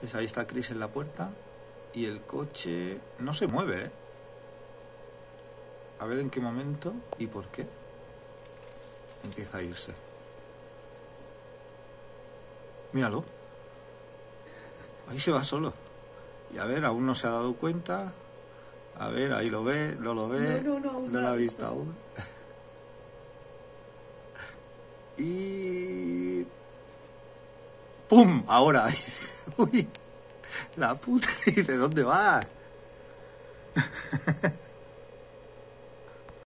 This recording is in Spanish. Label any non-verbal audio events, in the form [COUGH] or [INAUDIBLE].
Pues ahí está Chris en la puerta y el coche no se mueve, ¿eh? A ver en qué momento y por qué empieza a irse. Míralo. Ahí se va solo. Y a ver, aún no se ha dado cuenta. A ver, ahí lo ve, no lo ve. No, no, no, aún no no lo ha lo ha visto visto. aún. [LAUGHS] Y... ¡Pum! Ahora. [LAUGHS] Uy, la puta. [LAUGHS] Dice, ¿dónde vas?